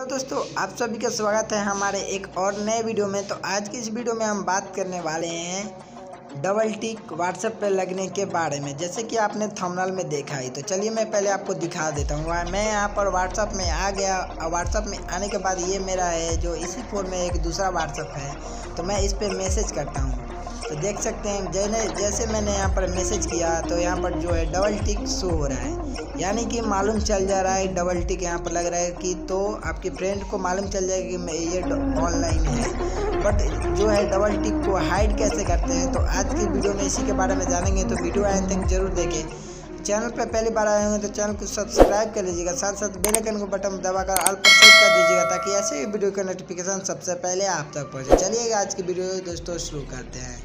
Hello दोस्तों, आप सभी का स्वागत है हमारे एक और नए वीडियो में। तो आज की इस वीडियो में हम बात करने वाले हैं डबल टिक व्हाट्सएप पे लगने के बारे में। जैसे कि आपने थंबनेल में देखा ही तो चलिए मैं पहले आपको दिखा देता हूँ। मैं यहाँ पर व्हाट्सएप में आ गया, और व्हाट्सएप में आने के बाद ये मेरा है जो इसी फ़ोन में एक दूसरा व्हाट्सएप है तो मैं इस पर मैसेज करता हूँ। तो देख सकते हैं जैसे जैसे मैंने यहाँ पर मैसेज किया तो यहाँ पर जो है डबल टिक शो हो रहा है। यानी कि मालूम चल जा रहा है डबल टिक यहाँ पर लग रहा है कि तो आपके फ्रेंड को मालूम चल जाएगा कि ये ऑनलाइन है। बट जो है डबल टिक को हाइड कैसे करते हैं तो आज की वीडियो में इसी के बारे में जानेंगे तो वीडियो आए तक ज़रूर देखें। चैनल पर पहली बार आए होंगे तो चैनल को सब्सक्राइब कर लीजिएगा साथ साथ बेल आइकन को बटन दबाकर ऑल पर सेट कर दीजिएगा, ताकि ऐसे ही वीडियो का नोटिफिकेशन सबसे पहले आप तक पहुँचे। चलिए आज की वीडियो दोस्तों शुरू करते हैं।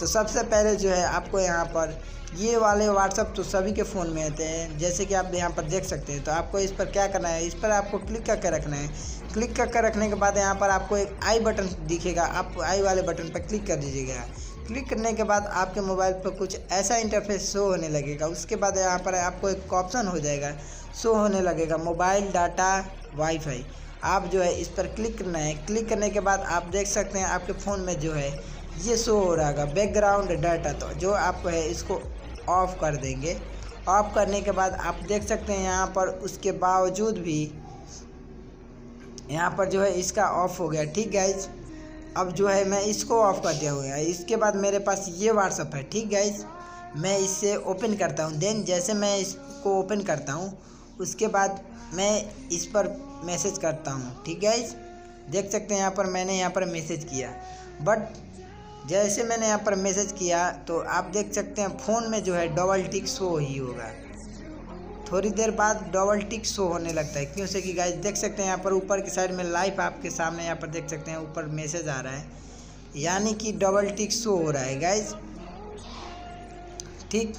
तो सबसे पहले जो है आपको यहाँ पर ये वाले व्हाट्सअप तो सभी के फ़ोन में आते हैं। जैसे कि आप यहाँ पर देख सकते हैं तो आपको इस पर क्या करना है? इस पर आपको क्लिक करके रखना है। क्लिक करके रखने के बाद यहाँ पर आपको एक आई बटन दिखेगा। आप आई वाले बटन पर क्लिक कर दीजिएगा। क्लिक करने के बाद आपके मोबाइल पर कुछ ऐसा इंटरफेस शो होने लगेगा। उसके बाद यहाँ पर आपको एक ऑप्शन हो जाएगा। शो होने लगेगा मोबाइल डाटा वाईफाई। आप जो है इस पर क्लिक करना है। क्लिक करने के बाद आप देख सकते हैं आपके फ़ोन में जो है ये शो हो रहा है बैकग्राउंड डाटा तो जो आप है इसको ऑफ़ कर देंगे। ऑफ़ करने के बाद आप देख सकते हैं यहाँ पर उसके बावजूद भी, यहाँ पर जो है इसका ऑफ़ हो गया। ठीक गाइज़ अब जो है मैं इसको ऑफ़ कर दिया हुआ है। इसके बाद मेरे पास ये व्हाट्सअप है। ठीक गाइज़ मैं इससे ओपन करता हूँ। देन जैसे मैं इसको ओपन करता हूँ, उसके बाद मैं इस पर मैसेज करता हूँ। ठीक गाइज़ देख सकते हैं यहाँ पर मैंने यहाँ पर मैसेज किया। बट जैसे मैंने यहाँ पर मैसेज किया तो आप देख सकते हैं फ़ोन में जो है डबल टिक शो ही होगा। थोड़ी देर बाद डबल टिक शो होने लगता है। क्यों से कि गाइज़ देख सकते हैं यहाँ पर ऊपर की साइड में लाइफ आपके सामने यहाँ पर देख सकते हैं, ऊपर मैसेज आ रहा है। यानी कि डबल टिक शो हो रहा है गाइज़ ठीक?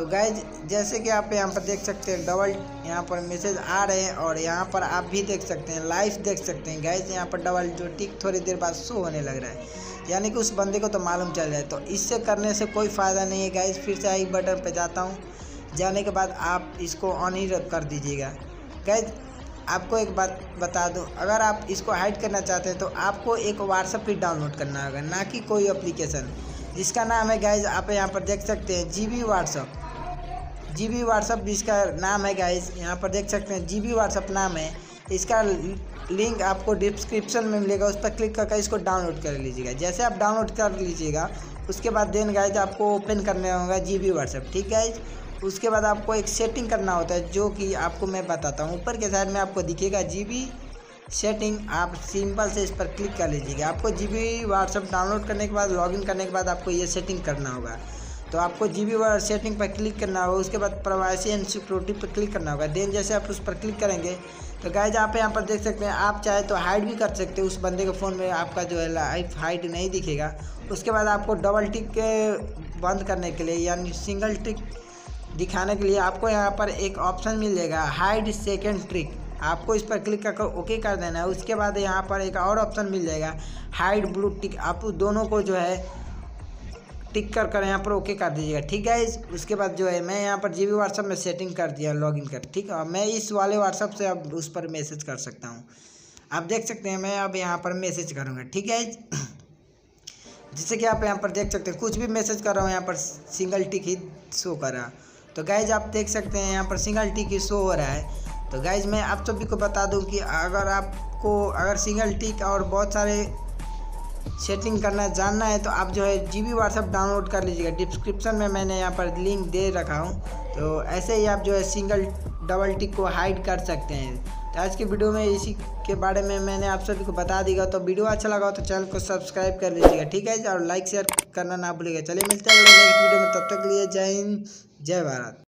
तो गाइज़ जैसे कि आप यहाँ पर देख सकते हैं डबल यहाँ पर मैसेज आ रहे हैं और यहाँ पर आप भी देख सकते हैं लाइव देख सकते हैं। गाइज़ यहाँ पर डबल जो टिक थोड़ी देर बाद शो होने लग रहा है। यानी कि उस बंदे को तो मालूम चल जाए तो इससे करने से कोई फ़ायदा नहीं है गाइज़ फिर से आई बटन पर जाता हूँ। जाने के बाद आप इसको ऑन ही कर दीजिएगा। गैज आपको एक बात बता दूँ। अगर आप इसको हाइड करना चाहते हैं तो आपको एक व्हाट्सअप ही डाउनलोड करना होगा, ना कि कोई एप्लीकेशन जिसका नाम है गाइज़ आप यहाँ पर देख सकते हैं G B WhatsApp G B WhatsApp जिसका नाम है गाइज़ यहाँ पर देख सकते हैं जी बी व्हाट्सअप नाम है। इसका लिंक आपको डिस्क्रिप्शन में मिलेगा, उस पर क्लिक करके इसको डाउनलोड कर लीजिएगा। जैसे आप डाउनलोड कर लीजिएगा, उसके बाद देन गाइज़ आपको ओपन करने होगा जी बी व्हाट्सअप ठीक गाइज़ उसके बाद आपको एक सेटिंग करना होता है, जो कि आपको मैं बताता हूँ। ऊपर के साइड में आपको दिखेगा जी बी सेटिंग आप सिंपल से इस पर क्लिक कर लीजिएगा। आपको जी बी व्हाट्सअप डाउनलोड करने के बाद लॉगिन करने के बाद आपको ये सेटिंग करना होगा। तो आपको जी बी सेटिंग पर क्लिक करना होगा, उसके बाद प्राइवेसी एंड सिक्योरिटी पर क्लिक करना होगा। देन जैसे आप उस पर क्लिक करेंगे तो गाइज़ आप यहाँ पर देख सकते हैं, आप चाहे तो हाइड भी कर सकते हैं उस बंदे के फ़ोन में, आपका जो है लाइफ हाइड नहीं दिखेगा। उसके बाद आपको डबल टिक बंद करने के लिए, यानी सिंगल टिक दिखाने के लिए आपको यहाँ पर एक ऑप्शन मिल जाएगा हाइड सेकेंड ट्रिक आपको इस पर क्लिक कर ओके कर देना है। उसके बाद यहाँ पर एक और ऑप्शन मिल जाएगा हाइड ब्लू टिक आप दोनों को जो है टिक कर कर, यहाँ पर ओके कर दीजिएगा। ठीक है उसके बाद जो है, मैं यहाँ पर जी बी व्हाट्सअप में सेटिंग कर दिया, लॉगिन कर, ठीक है? मैं इस वाले व्हाट्सअप से अब उस पर मैसेज कर सकता हूँ। आप देख सकते हैं, मैं अब यहाँ पर मैसेज करूँगा, ठीक है? जिससे कि आप यहाँ पर देख सकते हैं, कुछ भी मैसेज कर रहा हूँ, यहाँ पर सिंगल टिक ही शो कर रहा। तो गाइज़, आप देख सकते हैं, यहाँ पर सिंगल टिक ही शो हो रहा है। तो गाइज़, मैं आप सभी को बता दूँ कि अगर आपको, अगर सिंगल टिक और बहुत सारे सेटिंग करना, जानना है तो आप जो है जी बी व्हाट्सअप डाउनलोड कर लीजिएगा। डिस्क्रिप्शन में मैंने यहाँ पर लिंक दे रखा हूँ। तो ऐसे ही आप जो है सिंगल डबल टिक को हाइड कर सकते हैं। तो आज की वीडियो में इसी के बारे में मैंने आप सभी को बता दिया। तो वीडियो अच्छा लगा हो तो चैनल को सब्सक्राइब कर लीजिएगा, ठीक है? और लाइक शेयर करना ना भूलिएगा। चलिए मिलते हैं नेक्स्ट वीडियो में। तब तक लिए जय हिंद, जय भारत।